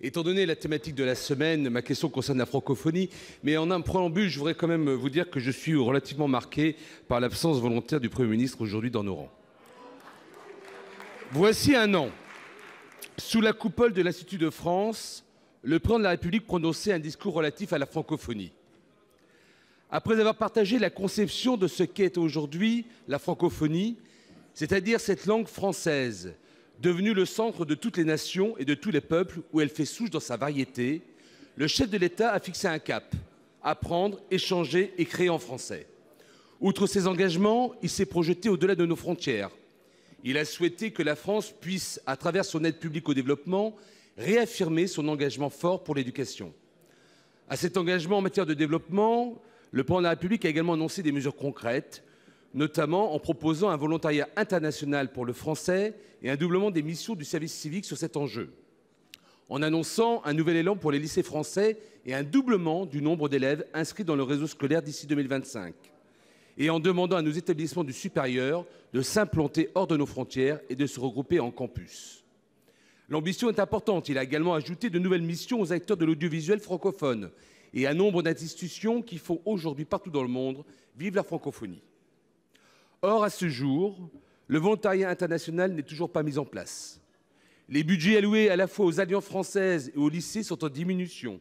Étant donné la thématique de la semaine, ma question concerne la francophonie, mais en un préambule, je voudrais quand même vous dire que je suis relativement marqué par l'absence volontaire du Premier ministre aujourd'hui dans nos rangs. Voici un an, sous la coupole de l'Institut de France, le président de la République prononçait un discours relatif à la francophonie. Après avoir partagé la conception de ce qu'est aujourd'hui la francophonie, c'est-à-dire cette langue française devenue le centre de toutes les nations et de tous les peuples où elle fait souche dans sa variété, le chef de l'État a fixé un cap apprendre, échanger et créer en français. Outre ses engagements, il s'est projeté au-delà de nos frontières. Il a souhaité que la France puisse, à travers son aide publique au développement, réaffirmer son engagement fort pour l'éducation. À cet engagement en matière de développement, le président de la République a également annoncé des mesures concrètes notamment en proposant un volontariat international pour le français et un doublement des missions du service civique sur cet enjeu, en annonçant un nouvel élan pour les lycées français et un doublement du nombre d'élèves inscrits dans le réseau scolaire d'ici 2025, et en demandant à nos établissements du supérieur de s'implanter hors de nos frontières et de se regrouper en campus. L'ambition est importante. Il a également ajouté de nouvelles missions aux acteurs de l'audiovisuel francophone et un nombre d'institutions qui font aujourd'hui partout dans le monde vivre la francophonie. Or, à ce jour, le volontariat international n'est toujours pas mis en place. Les budgets alloués à la fois aux alliances françaises et aux lycées sont en diminution.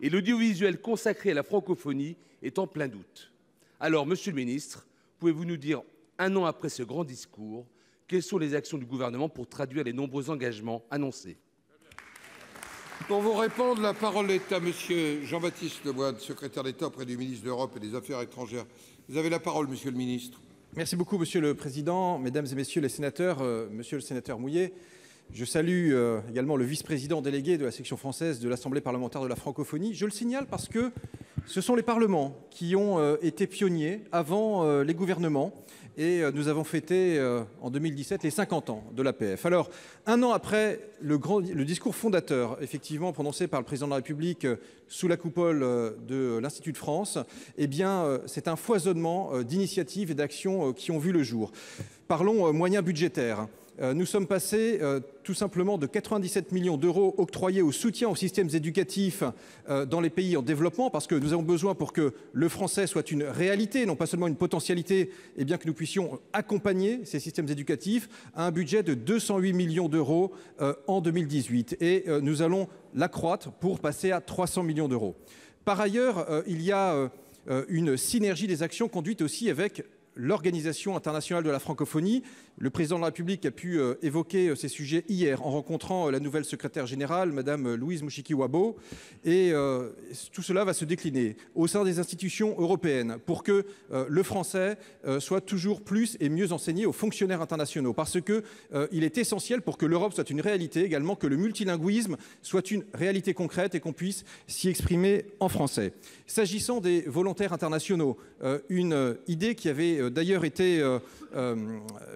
Et l'audiovisuel consacré à la francophonie est en plein doute. Alors, monsieur le ministre, pouvez-vous nous dire, un an après ce grand discours, quelles sont les actions du gouvernement pour traduire les nombreux engagements annoncés? Pour vous répondre, la parole est à monsieur Jean-Baptiste Lemoyne, secrétaire d'État auprès du ministre de l'Europe et des Affaires étrangères. Vous avez la parole, monsieur le ministre. Merci beaucoup, Monsieur le Président, Mesdames et Messieurs les sénateurs, euh, Monsieur le sénateur Mouillet. Je salue euh, également le vice-président délégué de la section française de l'Assemblée parlementaire de la francophonie. Je le signale parce que ce sont les parlements qui ont euh, été pionniers avant les gouvernements et euh, nous avons fêté euh, en 2017 les 50 ans de l'APF. Alors, un an après le, discours fondateur, effectivement prononcé par le président de la République euh, sous la coupole de l'Institut de France, eh bien, c'est un foisonnement d'initiatives et d'actions qui ont vu le jour. Parlons moyens budgétaires. Euh, nous sommes passés euh, tout simplement de 97 millions d'euros octroyés au soutien aux systèmes éducatifs euh, dans les pays en développement, parce que nous avons besoin pour que le français soit une réalité, non pas seulement une potentialité, et eh bien que nous puissions accompagner ces systèmes éducatifs, à un budget de 208 millions d'euros en 2018. Et nous allons l'accroître pour passer à 300 millions d'euros. Par ailleurs, il y a une synergie des actions conduites aussi avec l'Organisation internationale de la francophonie. Le président de la République a pu euh, évoquer euh, ces sujets hier en rencontrant euh, la nouvelle secrétaire générale, Madame Louise Mouchiki-Wabo. Et tout cela va se décliner au sein des institutions européennes pour que le français soit toujours plus et mieux enseigné aux fonctionnaires internationaux. Parce qu'il est essentiel pour que l'Europe soit une réalité également, que le multilinguisme soit une réalité concrète et qu'on puisse s'y exprimer en français. S'agissant des volontaires internationaux, une idée qui avait euh, d'ailleurs été euh, euh,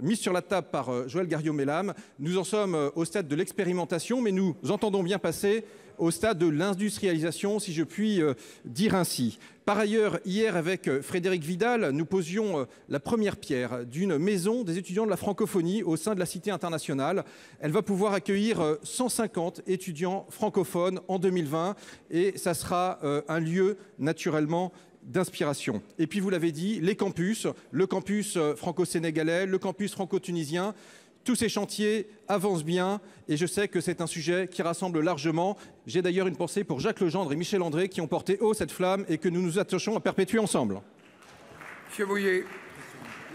mise sur la table par Joël Garriot-Mellam. Nous en sommes au stade de l'expérimentation, mais nous entendons bien passer au stade de l'industrialisation, si je puis dire ainsi. Par ailleurs, hier, avec Frédéric Vidal, nous posions la première pierre d'une maison des étudiants de la francophonie au sein de la Cité internationale. Elle va pouvoir accueillir 150 étudiants francophones en 2020 et ça sera un lieu naturellement d'inspiration. Et puis, vous l'avez dit, les campus, le campus euh, franco-sénégalais, le campus franco-tunisien, tous ces chantiers avancent bien et je sais que c'est un sujet qui rassemble largement. J'ai d'ailleurs une pensée pour Jacques Legendre et Michel André qui ont porté haut cette flamme et que nous nous attachons à perpétuer ensemble.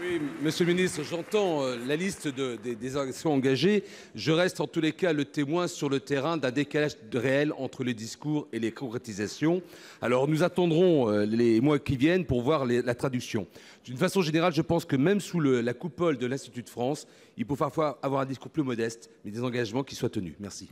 Oui, monsieur le ministre, j'entends euh, la liste des, actions engagées. Je reste en tous les cas le témoin sur le terrain d'un décalage réel entre les discours et les concrétisations. Alors nous attendrons euh, les mois qui viennent pour voir la traduction. D'une façon générale, je pense que même sous la coupole de l'Institut de France, il faut parfois avoir un discours plus modeste, mais des engagements qui soient tenus. Merci.